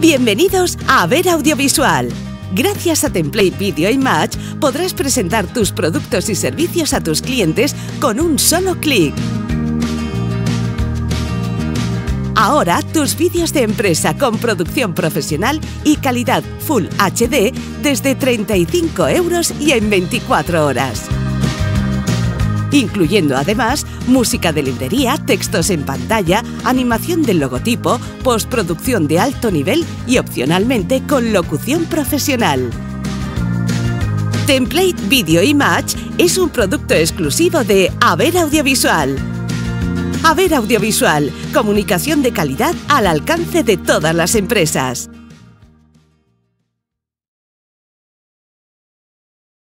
Bienvenidos a Ver Audiovisual. Gracias a Template Video Image podrás presentar tus productos y servicios a tus clientes con un solo clic. Ahora tus vídeos de empresa con producción profesional y calidad Full HD desde 35 euros y en 24 horas incluyendo además música de librería, textos en pantalla, animación del logotipo, postproducción de alto nivel y opcionalmente con locución profesional. Template Video Image es un producto exclusivo de Haber Audiovisual. Haber Audiovisual, comunicación de calidad al alcance de todas las empresas.